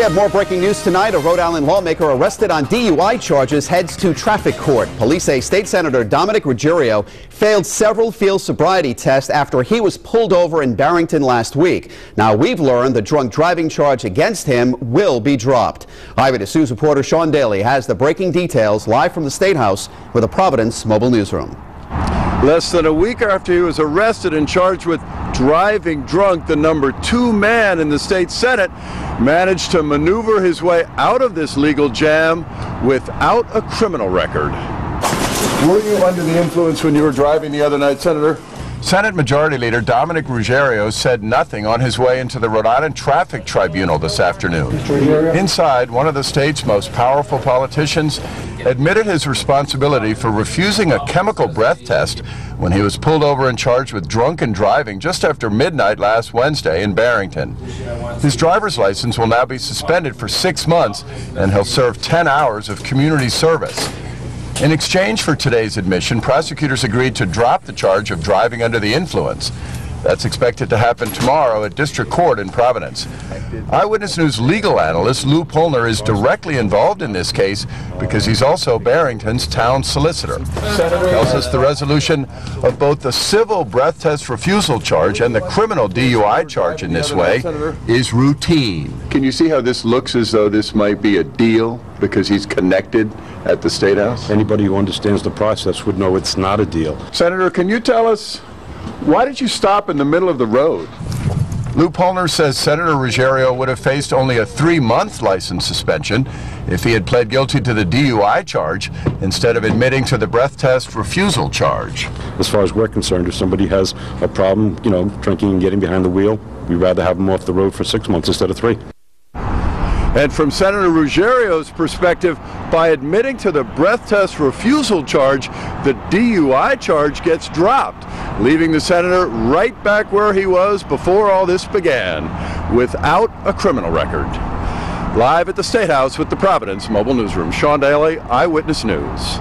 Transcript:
We have more breaking news tonight. A Rhode Island lawmaker arrested on DUI charges heads to traffic court. Police say State Senator Dominick Ruggerio failed several field sobriety tests after he was pulled over in Barrington last week. Now, we've learned the drunk driving charge against him will be dropped. Eyewitness News reporter Sean Daly has the breaking details live from the State House with the Providence Mobile Newsroom. Less than a week after he was arrested and charged with driving drunk, the number two man in the state Senate managed to maneuver his way out of this legal jam without a criminal record. Were you under the influence when you were driving the other night, Senator? Senate Majority Leader Dominick Ruggerio said nothing on his way into the Rhode Island Traffic Tribunal this afternoon. Inside, one of the state's most powerful politicians admitted his responsibility for refusing a chemical breath test when he was pulled over and charged with drunken driving just after midnight last Wednesday in Barrington. His driver's license will now be suspended for six months and he'll serve 10 hours of community service. In exchange for today's admission, prosecutors agreed to drop the charge of driving under the influence. That's expected to happen tomorrow at District Court in Providence. Eyewitness News legal analyst Lou Pulner is directly involved in this case because he's also Barrington's town solicitor. Tells us the resolution of both the civil breath test refusal charge and the criminal DUI charge in this way is routine. Can you see how this looks as though this might be a deal because he's connected at the State House? Anybody who understands the process would know it's not a deal. Senator, can you tell us why did you stop in the middle of the road? Lou Pulner says Senator Ruggerio would have faced only a three-month license suspension if he had pled guilty to the DUI charge instead of admitting to the breath test refusal charge. As far as we're concerned, if somebody has a problem, you know, drinking and getting behind the wheel, we'd rather have them off the road for six months instead of three. And from Senator Ruggerio's perspective, by admitting to the breath test refusal charge, the DUI charge gets dropped, leaving the senator right back where he was before all this began, without a criminal record. Live at the State House with the Providence Mobile Newsroom, Sean Daly, Eyewitness News.